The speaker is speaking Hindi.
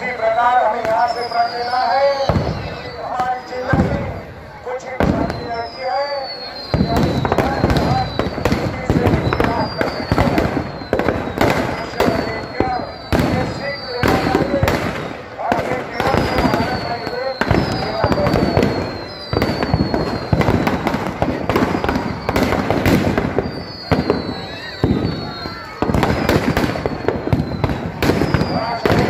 इसी प्रकार हमें यहाँ से प्रण लेना है हमारी ज़िंदगी कुछ कि हैं। मनुष्य को